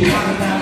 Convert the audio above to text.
Yeah.